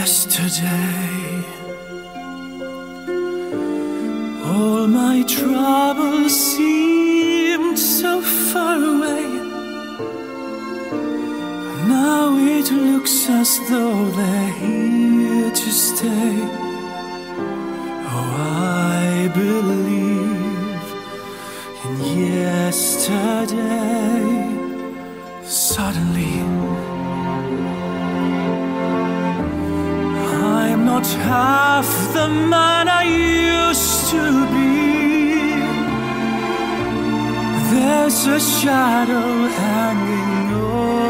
yesterday. All my troubles seemed so far away. Now it looks as though they're here to stay. Oh, I believe in yesterday. Suddenly, not half the man I used to be. There's a shadow hanging over